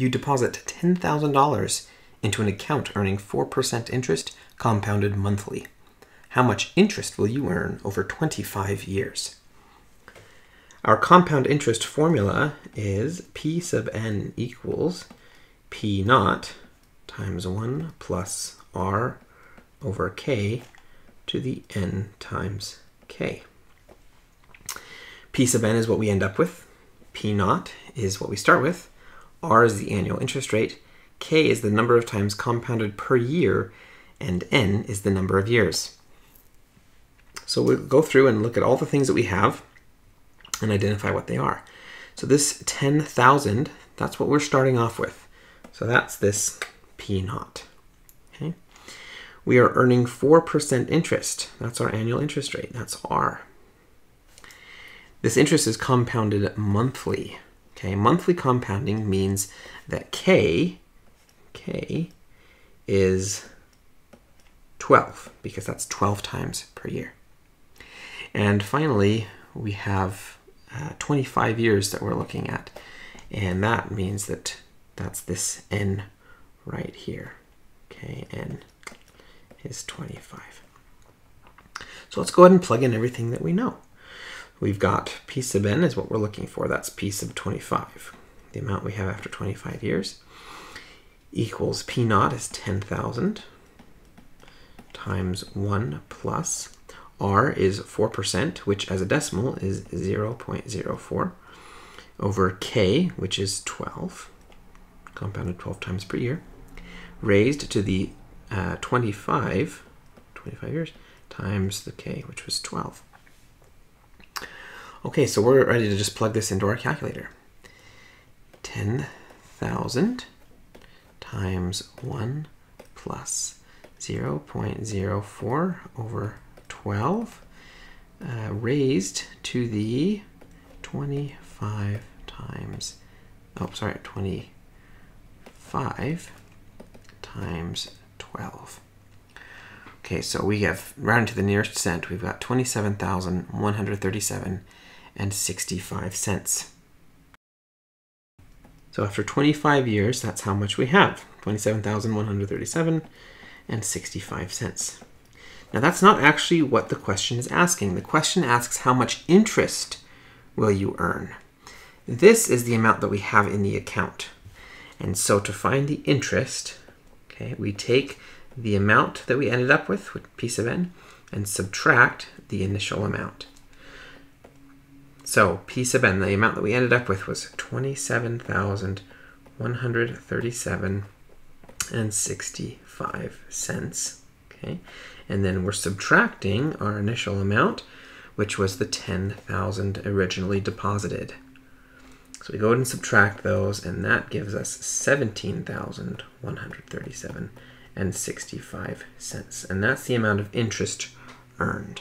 You deposit $10,000 into an account earning 4% interest compounded monthly. How much interest will you earn over 25 years? Our compound interest formula is P sub n equals P naught times 1 plus R over K to the n times K. P sub n is what we end up with. P naught is what we start with. R is the annual interest rate. K is the number of times compounded per year. And n is the number of years. So we'll go through and look at all the things that we have and identify what they are. So this 10,000, that's what we're starting off with. So that's this P naught. Okay. We are earning 4% interest. That's our annual interest rate. That's R. This interest is compounded monthly. Okay, monthly compounding means that K, K is 12 because that's 12 times per year. And finally, we have uh, 25 years that we're looking at. And that means that that's this n right here. Okay, n is 25. So let's go ahead and plug in everything that we know. We've got P sub n is what we're looking for. That's P sub 25, the amount we have after 25 years, equals P naught is 10,000 times 1 plus R is 4%, which as a decimal is 0.04, over K, which is 12, compounded 12 times per year, raised to the uh, 25, 25 years, times the K, which was 12. Okay, so we're ready to just plug this into our calculator. 10,000 times 1 plus 0 0.04 over 12 uh, raised to the 25 times, oh, sorry, 25 times 12. Okay, so we have, rounding to the nearest cent, we've got 27,137 and 65 cents. So after 25 years, that's how much we have, 27,137 and 65 cents. Now that's not actually what the question is asking. The question asks how much interest will you earn? This is the amount that we have in the account. And so to find the interest, okay, we take the amount that we ended up with, with P sub n, and subtract the initial amount. So P sub n, the amount that we ended up with was 27,137 and 65 cents. Okay, and then we're subtracting our initial amount, which was the 10,000 originally deposited. So we go ahead and subtract those, and that gives us 17,137 and 65 cents. And that's the amount of interest earned.